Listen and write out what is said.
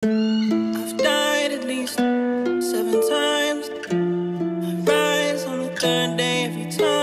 I've died at least seven times. I rise on the third day every time.